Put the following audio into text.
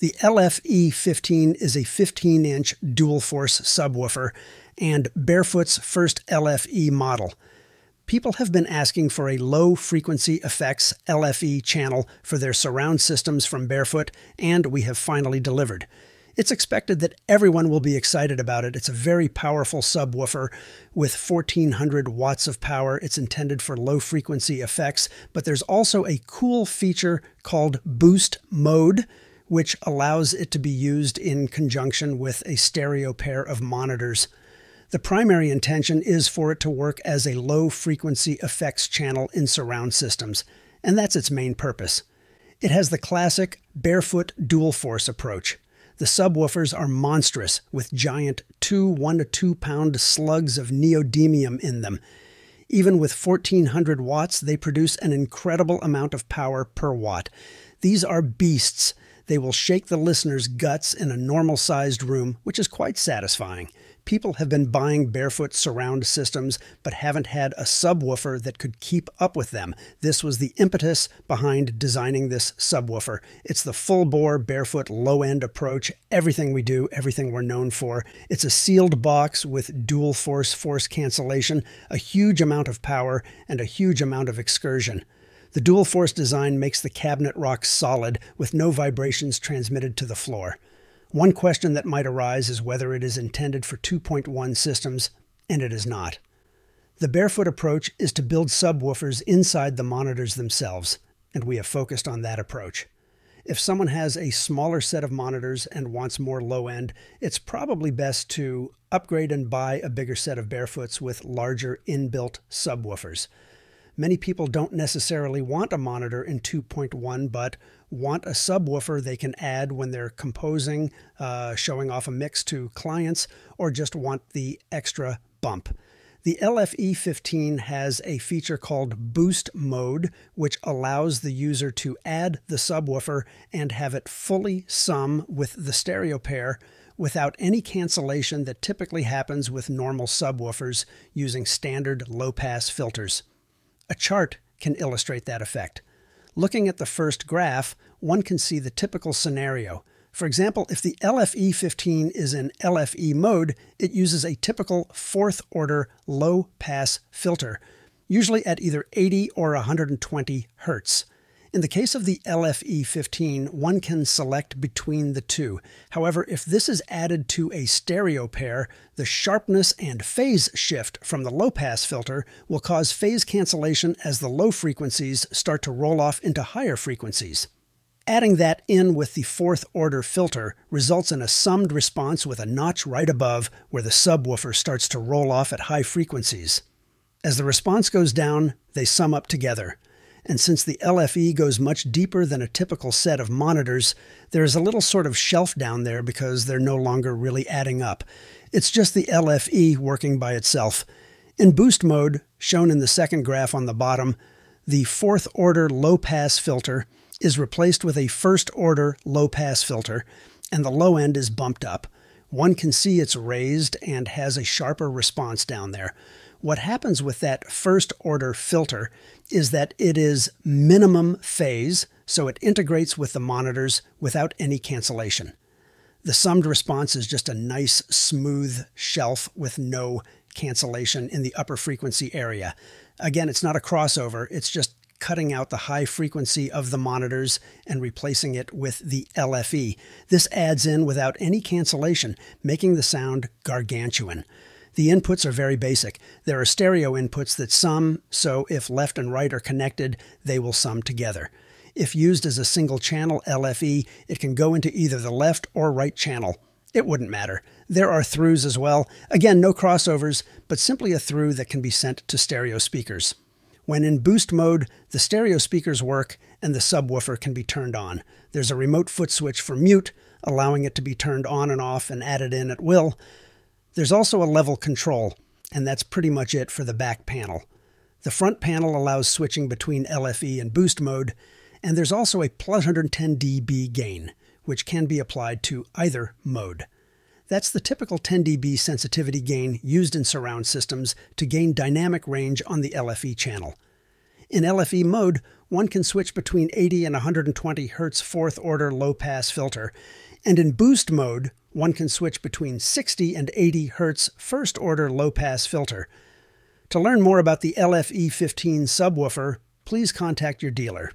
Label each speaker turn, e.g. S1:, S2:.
S1: The LFE15 is a 15 inch dual force subwoofer and Barefoot's first LFE model. People have been asking for a low frequency effects LFE channel for their surround systems from Barefoot, and we have finally delivered. It's expected that everyone will be excited about it. It's a very powerful subwoofer with 1400 watts of power. It's intended for low frequency effects, but there's also a cool feature called Boost Mode which allows it to be used in conjunction with a stereo pair of monitors. The primary intention is for it to work as a low frequency effects channel in surround systems, and that's its main purpose. It has the classic barefoot dual force approach. The subwoofers are monstrous, with giant 2 1 to 2 pound slugs of neodymium in them. Even with 1400 watts, they produce an incredible amount of power per watt. These are beasts they will shake the listener's guts in a normal sized room, which is quite satisfying. People have been buying barefoot surround systems, but haven't had a subwoofer that could keep up with them. This was the impetus behind designing this subwoofer. It's the full bore, barefoot, low end approach. Everything we do, everything we're known for. It's a sealed box with dual force force cancellation, a huge amount of power, and a huge amount of excursion. The dual force design makes the cabinet rock solid with no vibrations transmitted to the floor. One question that might arise is whether it is intended for 2.1 systems, and it is not. The barefoot approach is to build subwoofers inside the monitors themselves, and we have focused on that approach. If someone has a smaller set of monitors and wants more low end, it's probably best to upgrade and buy a bigger set of barefoots with larger inbuilt subwoofers. Many people don't necessarily want a monitor in 2.1, but want a subwoofer they can add when they're composing, uh, showing off a mix to clients, or just want the extra bump. The LFE15 has a feature called Boost Mode, which allows the user to add the subwoofer and have it fully sum with the stereo pair without any cancellation that typically happens with normal subwoofers using standard low pass filters. A chart can illustrate that effect. Looking at the first graph, one can see the typical scenario. For example, if the LFE15 is in LFE mode, it uses a typical fourth order low pass filter, usually at either 80 or 120 Hz. In the case of the LFE15, one can select between the two. However, if this is added to a stereo pair, the sharpness and phase shift from the low pass filter will cause phase cancellation as the low frequencies start to roll off into higher frequencies. Adding that in with the fourth order filter results in a summed response with a notch right above where the subwoofer starts to roll off at high frequencies. As the response goes down, they sum up together. And since the LFE goes much deeper than a typical set of monitors, there is a little sort of shelf down there because they're no longer really adding up. It's just the LFE working by itself. In boost mode, shown in the second graph on the bottom, the fourth order low pass filter is replaced with a first order low pass filter, and the low end is bumped up. One can see it's raised and has a sharper response down there. What happens with that first order filter is that it is minimum phase, so it integrates with the monitors without any cancellation. The summed response is just a nice, smooth shelf with no cancellation in the upper frequency area. Again, it's not a crossover, it's just cutting out the high frequency of the monitors and replacing it with the LFE. This adds in without any cancellation, making the sound gargantuan. The inputs are very basic. There are stereo inputs that sum, so if left and right are connected, they will sum together. If used as a single channel LFE, it can go into either the left or right channel. It wouldn't matter. There are throughs as well. Again, no crossovers, but simply a through that can be sent to stereo speakers. When in boost mode, the stereo speakers work and the subwoofer can be turned on. There's a remote foot switch for mute, allowing it to be turned on and off and added in at will. There's also a level control, and that's pretty much it for the back panel. The front panel allows switching between LFE and boost mode, and there's also a plus 110 dB gain, which can be applied to either mode. That's the typical 10 dB sensitivity gain used in surround systems to gain dynamic range on the LFE channel. In LFE mode, one can switch between 80 and 120 Hz fourth order low pass filter, and in boost mode, one can switch between 60 and 80 Hz first order low pass filter. To learn more about the LFE15 subwoofer, please contact your dealer.